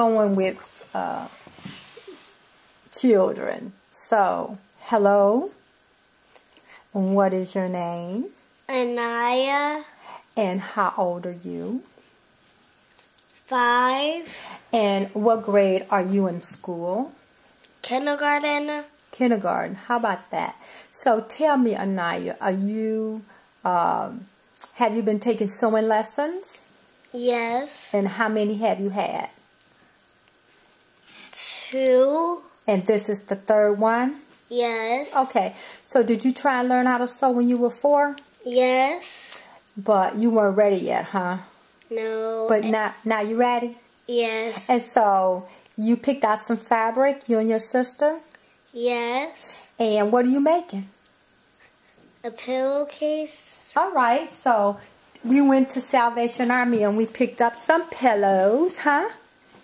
going with uh, children. So, hello. What is your name? Anaya, And how old are you? five, And what grade are you in school? kindergarten, Kindergarten. How about that? So tell me, Anaya, are you um, have you been taking sewing lessons? yes, And how many have you had? Two, And this is the third one? yes, Okay. So did you try and learn how to sew when you were four? yes, But you weren't ready yet, huh? no, But now now you ready? yes, And so you picked out some fabric, you and your sister? yes, And what are you making? a pillowcase, All right, so we went to Salvation Army and we picked up some pillows, huh?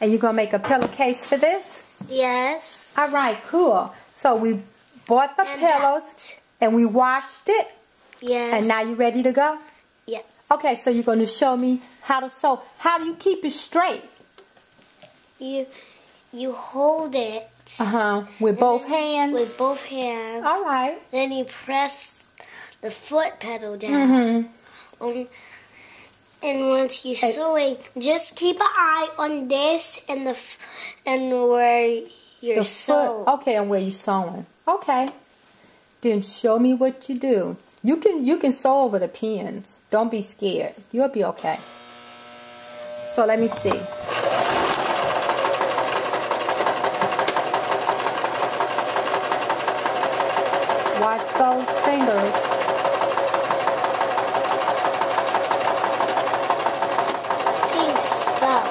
And you're gonna make a pillowcase for this? Yes, All right, cool. So we bought the And pillows that. and we washed it, yes, and now you ready to go? yes, Okay, so you're gonna show me how to sew. How do you keep it straight? you, you hold it Uh huh. With both hands. with both hands, All right. then you press the foot pedal down. Mm-hmm. Um, and once you sew it, just keep an eye on this and the f- and where you're The sewing. foot. Okay, and where you're sewing? Okay. Then show me what you do. You can you can sew over the pins. Don't be scared. You'll be okay. So let me see. Watch those fingers. Things stuck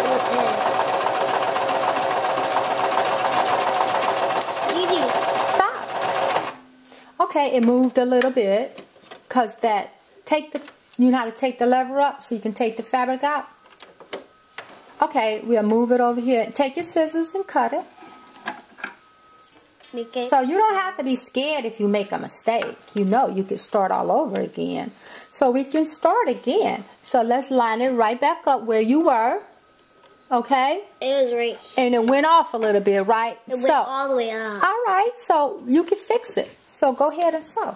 in the pins. Gigi, Stop. Okay, it moved a little bit. Cause that take the you know how to take the lever up so you can take the fabric out? Okay, we'll move it over here. Take your scissors and cut it. it. So you don't have to be scared if you make a mistake. You know you can start all over again. So we can start again. So let's line it right back up where you were. Okay? It was right here. And it went off a little bit, right? It went so all the way up. all right, so you can fix it. So go ahead and sew.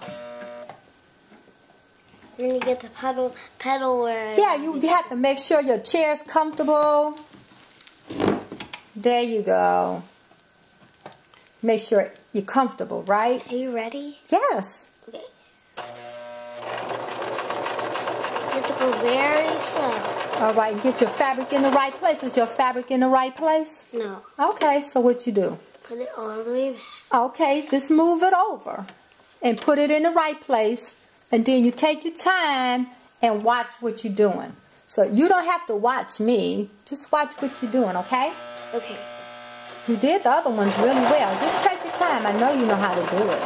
Then you get the pedal, pedal where. Yeah, you, you have to make sure your chair's comfortable. There you go. Make sure you're comfortable, right? Are you ready? Yes. Okay. You have to go very slow. All right, get your fabric in the right place. Is your fabric in the right place? No, Okay, so what you do? Put it all the way back. Okay, just move it over and put it in the right place. And then you take your time and watch what you're doing. So you don't have to watch me. Just watch what you're doing, okay? Okay. You did the other ones really well. Just take your time. I know you know how to do it.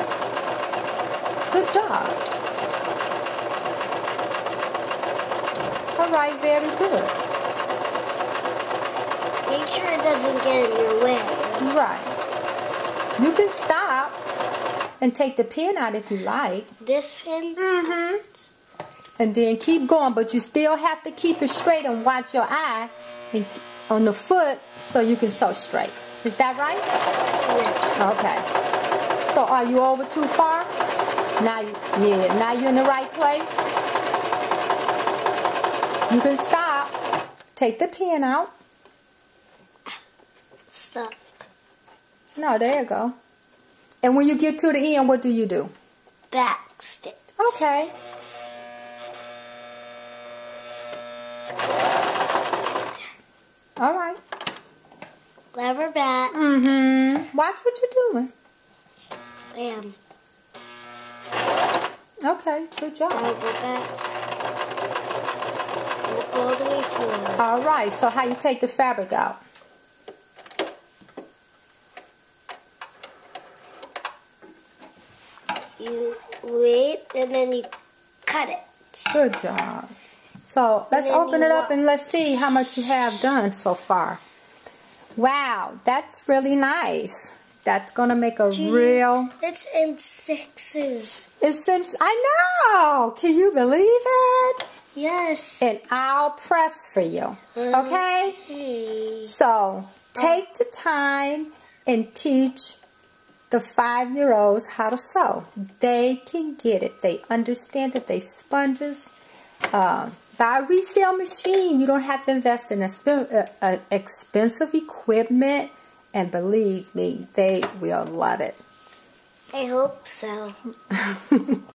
Good job. All right, very good. Make sure it doesn't get in your. Right. You can stop and take the pin out if you like. This pin. Mm-hmm. And then keep going, but you still have to keep it straight and watch your eye and, on the foot so you can sew straight. Is that right? Yes. Okay. So are you over too far? Now, you, yeah, now you're in the right place. You can stop. Take the pin out. Stop. No, there you go. And when you get to the end, what do you do? Back stitch. Okay. All right. Lever back. Mm-hmm. Watch what you're doing. And Okay, good job. go back. All the way forward. All right, so how you take the fabric out? You wait and then you cut it. Good job. So let's open it up and let's see how much you have done so far. Wow, that's really nice. That's gonna make a real. It's in sixes. It's in. I know. Can you believe it? Yes. And I'll press for you. Okay? Hey. So take the time and teach the five-year-olds how to sew. They can get it. They understand that they sponges. Uh, buy a resale machine. You don't have to invest in uh, uh, expensive equipment. And believe me, they will love it. I hope so.